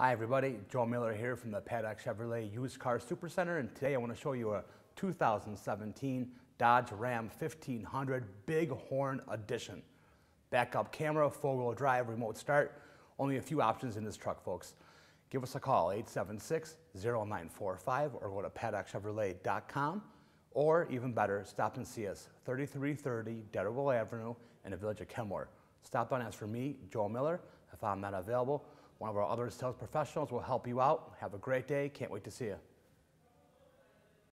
Hi everybody, Joe Miller here from the Paddock Chevrolet Used Car Supercenter and today I want to show you a 2017 Dodge Ram 1500 Big Horn Edition. Backup camera, four-wheel drive, remote start, only a few options in this truck folks. Give us a call 876-0945 or go to paddockchevrolet.com or even better, stop and see us 3330 Delaware Avenue in the village of Kenmore. Stop on and ask for me, Joe Miller. If I'm not available, one of our other sales professionals will help you out. Have a great day. Can't wait to see you.